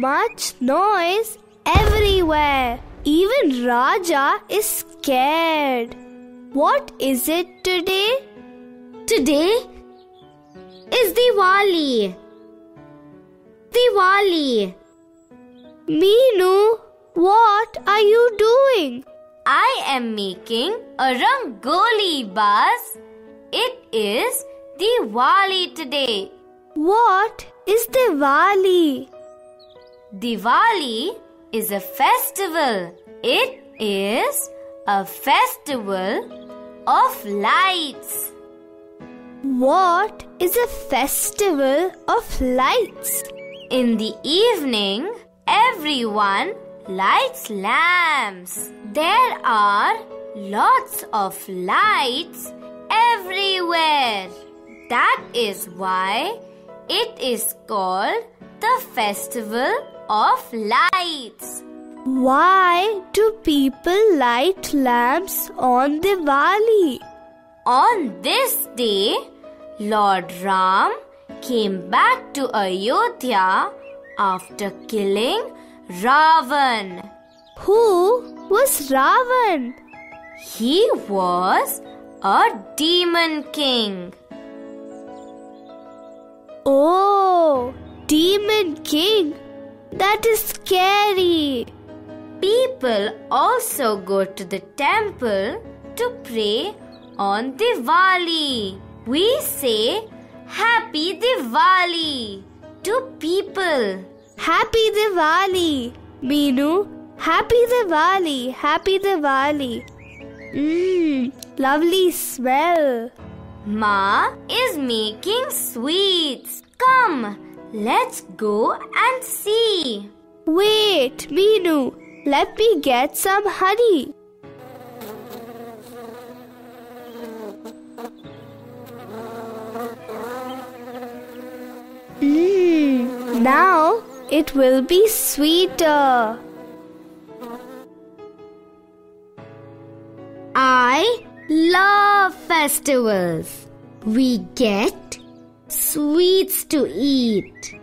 much noise everywhere. Even Raja is scared. What is it today? Today is Diwali. Diwali. Meenu, what are you doing? I am making a rangoli Buzz. It is Diwali today. What is Diwali? Diwali is a festival. It is a festival of lights. What is a festival of lights? In the evening, everyone lights lamps. There are lots of lights everywhere. That is why it is called the Festival of Lights. Why do people light lamps on Diwali? On this day, Lord Ram came back to Ayodhya after killing Ravan. Who was Ravan? He was a demon king. Oh, Demon King. That is scary. People also go to the temple to pray on Diwali. We say Happy Diwali to people. Happy Diwali. Meenu, Happy Diwali. Happy Diwali. Mmm, lovely smell. Ma is making sweets. Come, let's go and see. Wait, Meenu, let me get some honey. Mmm, now it will be sweeter. I love festivals. We get sweets to eat.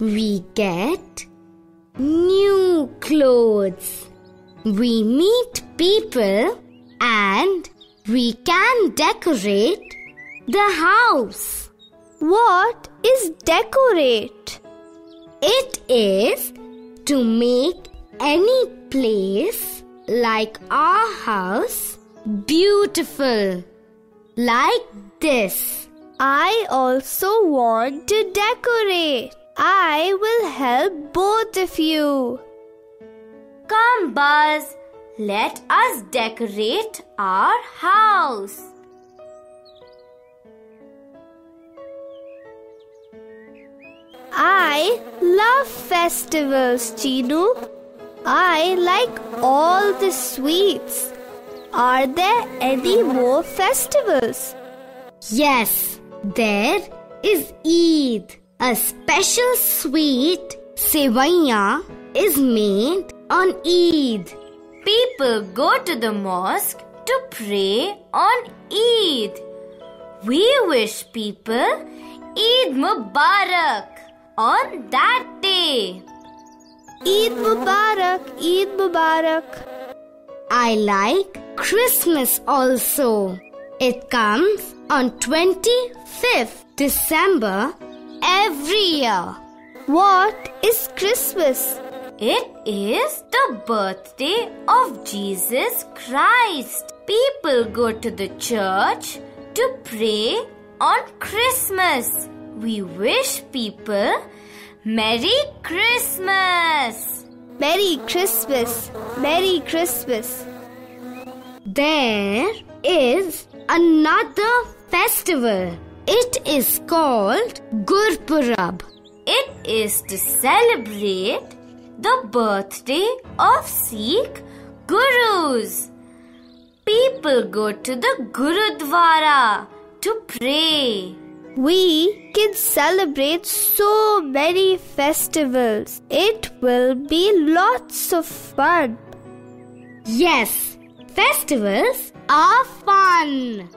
We get new clothes. We meet people and we can decorate the house. What is decorate? It is to make any place like our house beautiful. Like this. I also want to decorate. I will help both of you. Come, Buzz. Let us decorate our house. I love festivals, Chinu. I like all the sweets. Are there any more festivals? Yes, there is Eid. A special sweet sevaiya is made on Eid. People go to the mosque to pray on Eid. We wish people Eid Mubarak on that day. Eid Mubarak, Eid Mubarak. I like Christmas also. It comes on 25th December every year. What is Christmas? It is the birthday of Jesus Christ. People go to the church to pray on Christmas. We wish people Merry Christmas. Merry Christmas, Merry Christmas. There is another festival. It is called Gurpurab. It is to celebrate the birthday of Sikh Gurus. People go to the Gurudwara to pray. We can celebrate so many festivals. It will be lots of fun. Yes, festivals are fun.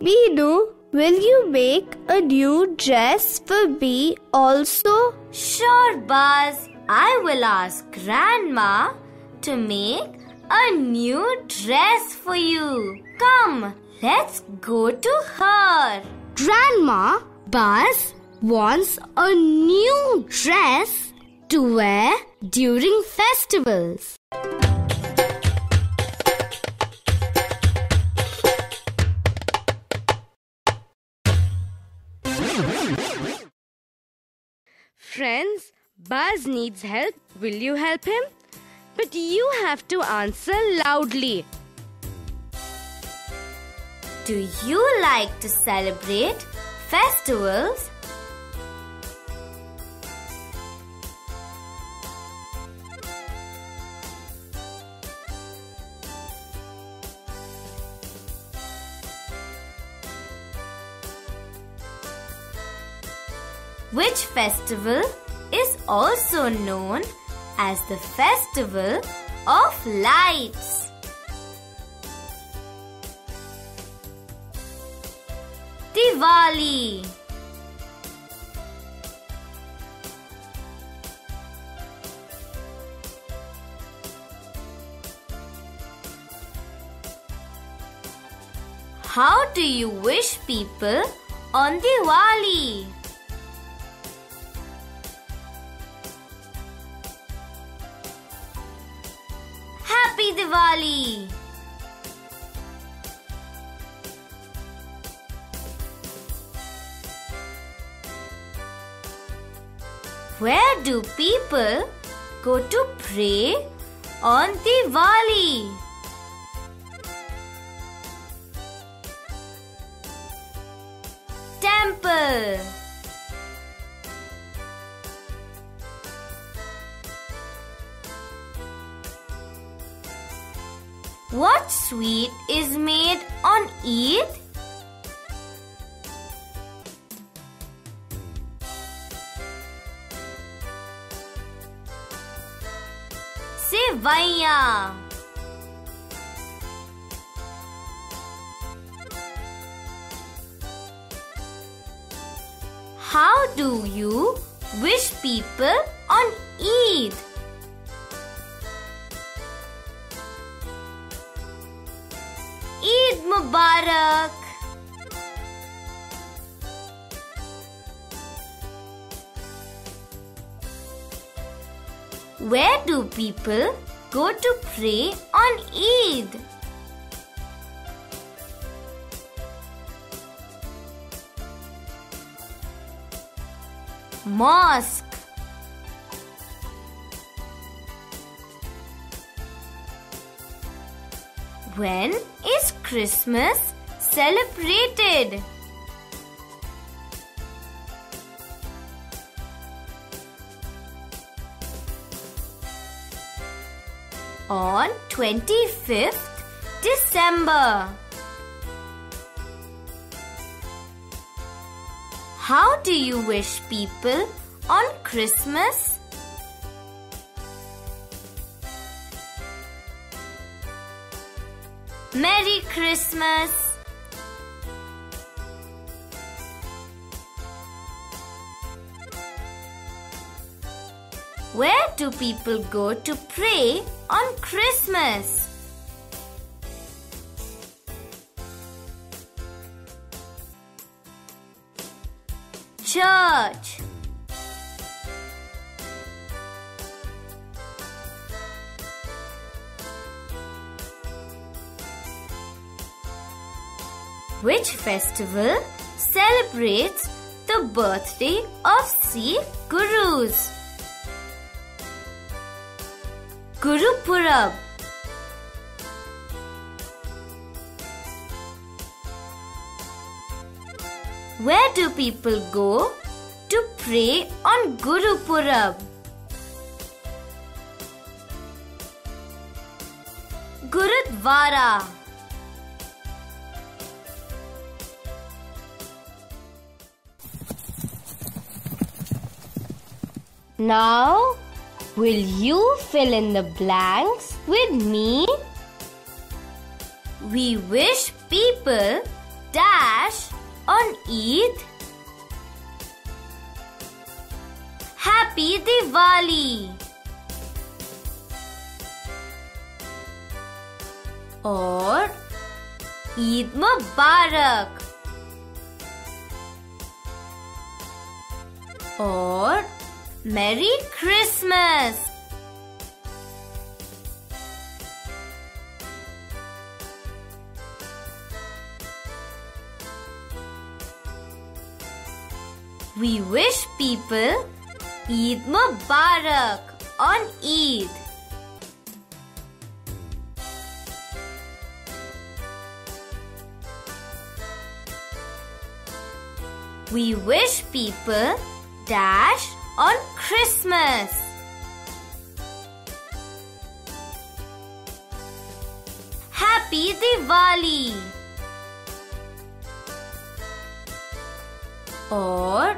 Meenu, will you make a new dress for me also? Sure, Buzz. I will ask Grandma to make a new dress for you. Come, let's go to her. Grandma, Buzz wants a new dress to wear during festivals. Friends, Buzz needs help. Will you help him? But you have to answer loudly. Do you like to celebrate festivals? Which festival is also known as the Festival of Lights? Diwali How do you wish people on Diwali? Happy Diwali! Where do people go to pray on Diwali? Temple. What sweet is made on Eid? Sevaiya. How do you wish people on Eid? Eid Mubarak. Where do people go to pray on Eid? Mosque. When is Christmas celebrated? On 25th December. How do you wish people on Christmas? Merry Christmas! Where do people go to pray on Christmas? Church. Which festival celebrates the birthday of Sikh Gurus? Guru Purab. Where do people go to pray on Guru Purab? Gurudwara. Now, will you fill in the blanks with me? We wish people dash on Eid? Happy Diwali! Or Eid Mubarak or Merry Christmas. We wish people Eid Mubarak on Eid. We wish people dash on Christmas. Happy Diwali! Or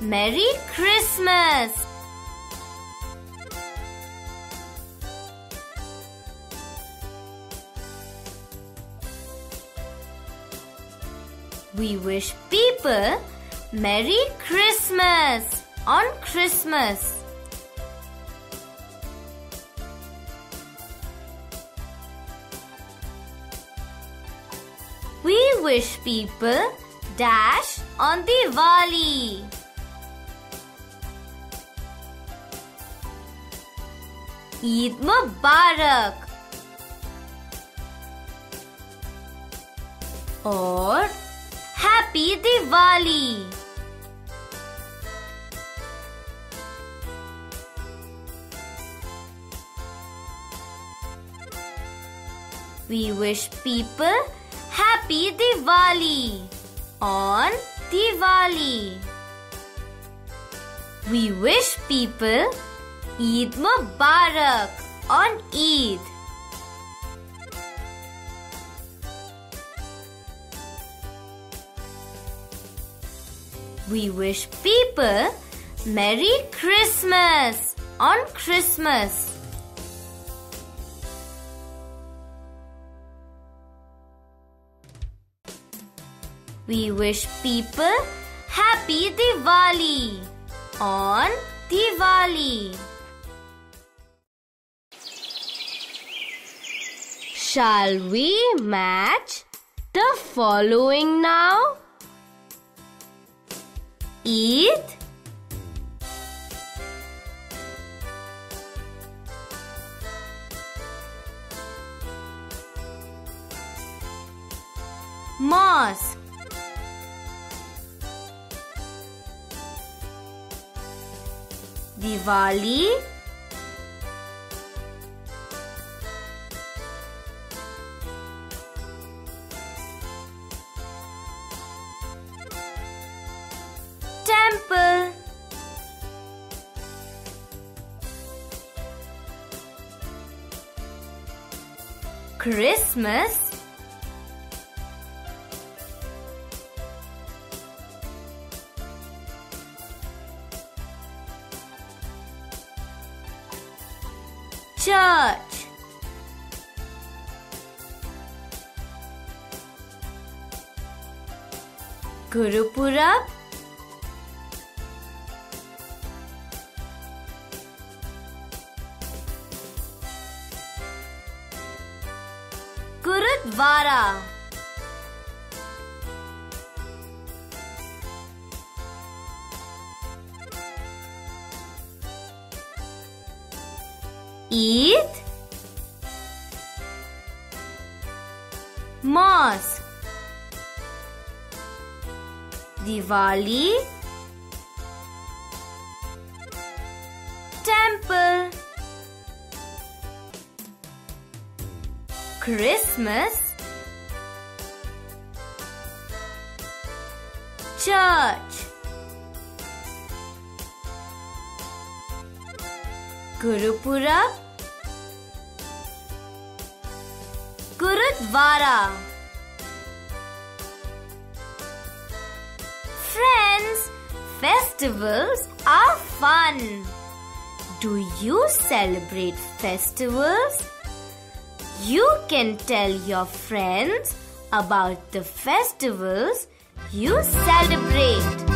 Merry Christmas! We wish people Merry Christmas on Christmas. We wish people dash on Diwali. Eid Mubarak. Or Happy Diwali. We wish people Happy Diwali on Diwali. We wish people Eid Mubarak on Eid. We wish people Merry Christmas on Christmas. We wish people Happy Diwali on Diwali. Shall we match the following now? Eid, Mosque, Diwali, Temple, Christmas, Church, Gurupurab, Gurudwara. Eid, Mosque, Diwali, Temple, Christmas, Church, Gurupurab, Gurudwara. Friends, festivals are fun. Do you celebrate festivals? You can tell your friends about the festivals You celebrate.